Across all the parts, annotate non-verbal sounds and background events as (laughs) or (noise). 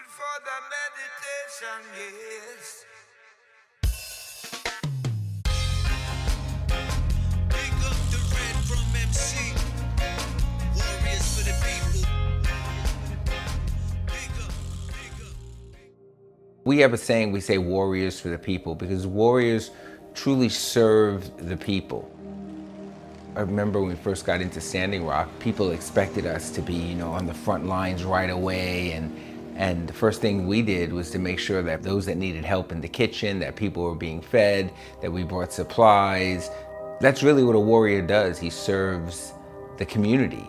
food for the meditation, yes. We have a saying, we say warriors for the people because warriors truly serve the people. I remember when we first got into Standing Rock, people expected us to be, you know, on the front lines right away and and the first thing we did was to make sure that those that needed help in the kitchen, that people were being fed, that we brought supplies. That's really what a warrior does. He serves the community.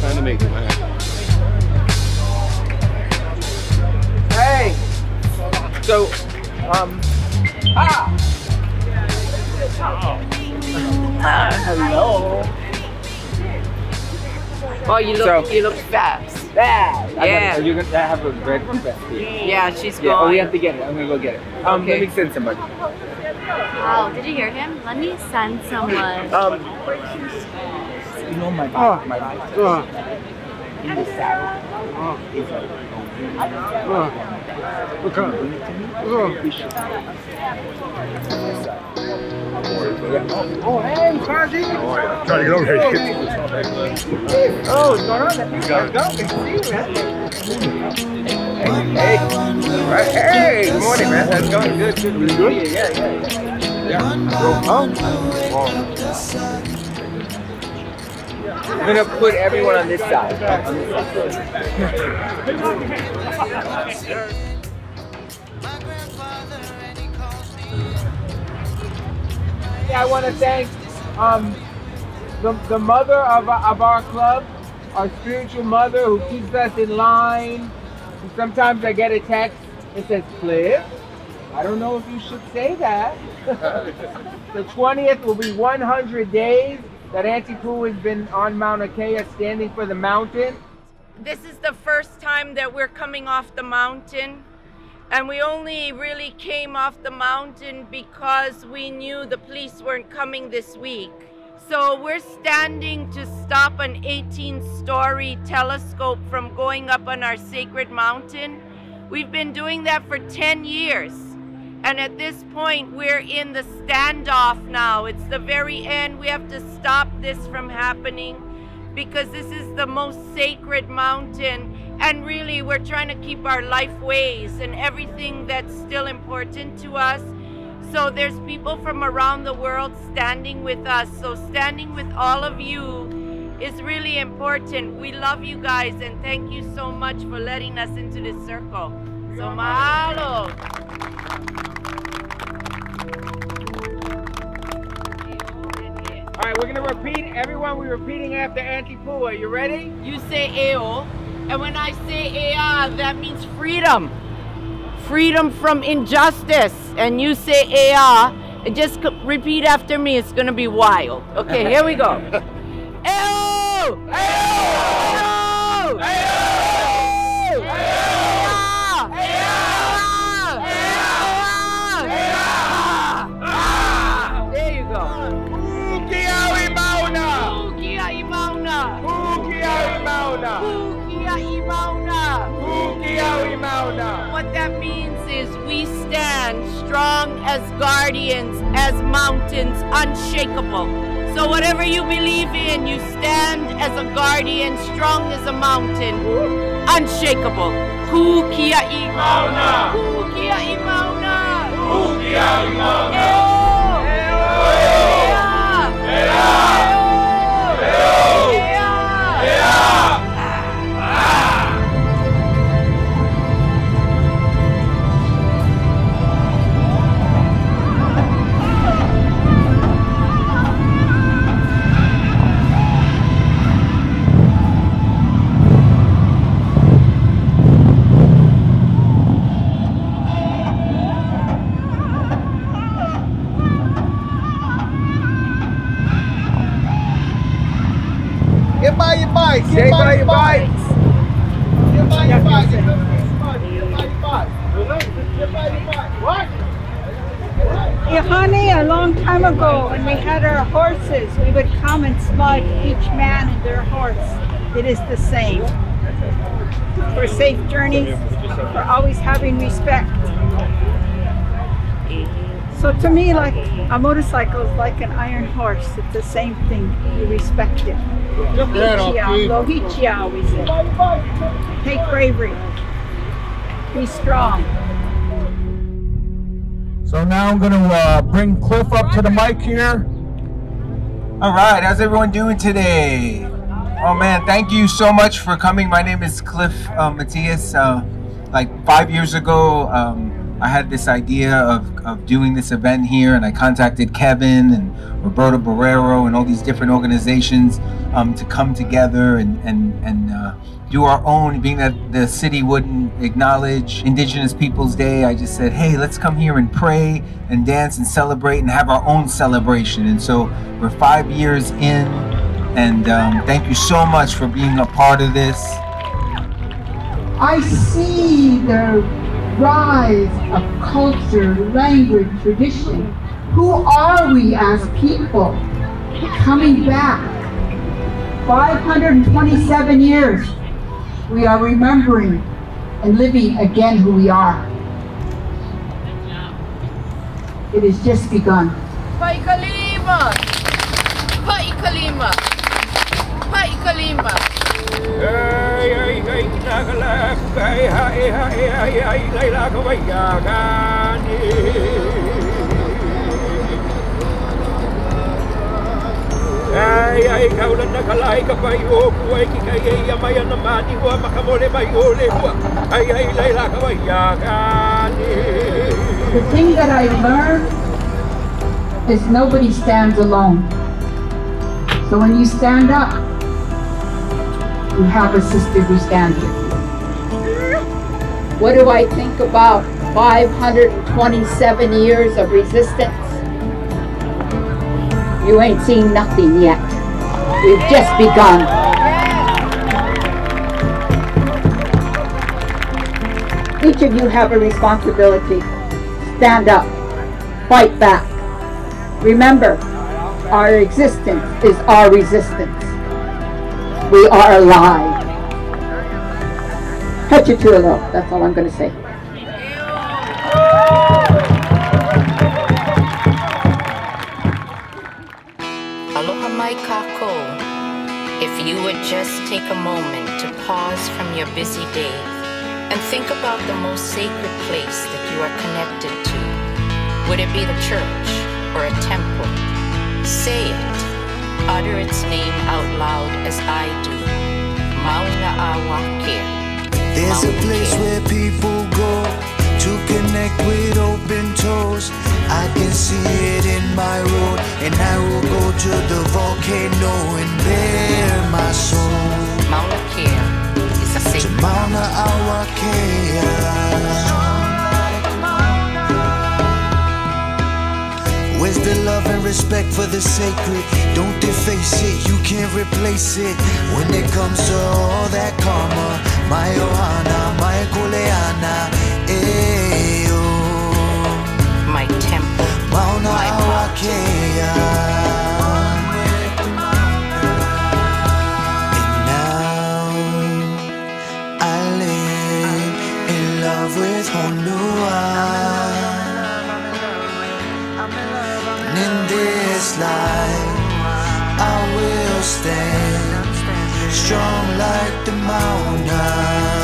Trying to make it, man. Hey! So, um. Ah! hello. Oh, you look So- you look fast. Bad. Yeah. Are you gonna have a red vest? Yeah, she's Yeah. Oh, we have to get it. I'm gonna go get it. Um, Okay. let me send somebody. Wow, did you hear him? Let me send someone. Um. You know my bike, my bike Uh, in the saddle. uh, It's like, uh, okay. Uh, we should. Oh, hey, Kaji! trying to get over here. Oh, what's going on? Let's go. Good to see you, man. Hey, hey, right. Hey, good morning, man. How's it going? Good, good. Good, good. Yeah, yeah, yeah. Yeah. Oh. I'm gonna put everyone on this side. Yeah, I want to thank um, the, the mother of, of our club, our spiritual mother who keeps us in line. And sometimes I get a text that says, Cliff, I don't know if you should say that. (laughs) the 20th will be 100 days that Auntie Pua has been on Mauna Kea standing for the mountain. This is the first time that we're coming off the mountain. And we only really came off the mountain because we knew the police weren't coming this week. So we're standing to stop an 18 story telescope from going up on our sacred mountain. We've been doing that for 10 years. And at this point, we're in the standoff now. It's the very end. We have to stop this from happening because this is the most sacred mountain. And really, we're trying to keep our life ways and everything that's still important to us. So there's people from around the world standing with us. So standing with all of you is really important. We love you guys and thank you so much for letting us into this circle. So mahalo. All right, we're gonna repeat. Everyone, we're repeating after Auntie. Are you ready? You say AO, and when I say AR, that means freedom. Freedom from injustice. And you say AR, and just repeat after me. It's gonna be wild. Okay, here we go. (laughs) AO! Strong as guardians, as mountains, unshakable. So whatever you believe in, you stand as a guardian, strong as a mountain, unshakable. Kukia imauna. Kukia imauna. Kukia imauna. Stay by your bikes. Get by your bike. Get by your bike. Get by your bike. What? Honey, a long time ago when we had our horses, we would come and smug each man and their horse. It is the same. For safe journeys, for always having respect. So to me, like a motorcycle is like an iron horse. It's the same thing. You respect it. that off, Lohichia, Keith. lohichia, we say. Take bravery. Be strong. So now I'm going to uh, bring Cliff up to the mic here. All right, how's everyone doing today? Oh man, thank you so much for coming. My name is Cliff uh, Matias. Uh, like five years ago, um, I had this idea of, of doing this event here, and I contacted Kevin and Roberto Borrero and all these different organizations um, to come together and and and uh, do our own. Being that the city wouldn't acknowledge Indigenous Peoples Day, I just said, hey, let's come here and pray and dance and celebrate and have our own celebration. And so we're five years in, and um, thank you so much for being a part of this. I see the rise of culture, language, tradition. Who are we as people? Coming back. 527 years. We are remembering and living again who we are. It has just begun. Paikalima! Paikalima! Paikalima! Ay, ay, ay, kinakalak, ay, ay, ay, ay, ay, layla kabayagan. Ay, ay, kaulan na kalay ka pa iyo, kuway kikay yamay na mani wa makamole may uli wa. Ay, ay. The thing that I learned is nobody stands alone. So when you stand up, you have a sister who stands with you. What do I think about 527 years of resistance? You ain't seen nothing yet. We've just begun. Each of you have a responsibility. Stand up. Fight back. Remember, our existence is our resistance. We are alive. Touch it to little. That's all I'm going to say. Aloha mai kako. If you would just take a moment to pause from your busy day and think about the most sacred place that you are connected to. Would it be the church or a temple? Say it. Utter its name out loud as I do. Mauna a Wākea. There's a place where people go to connect with open toes. I can see it in my road, and I will go to the volcano and respect for the sacred? Don't deface it, you can't replace it. When it comes to all that karma, my Ohana, this life, I will stand strong like the mountain.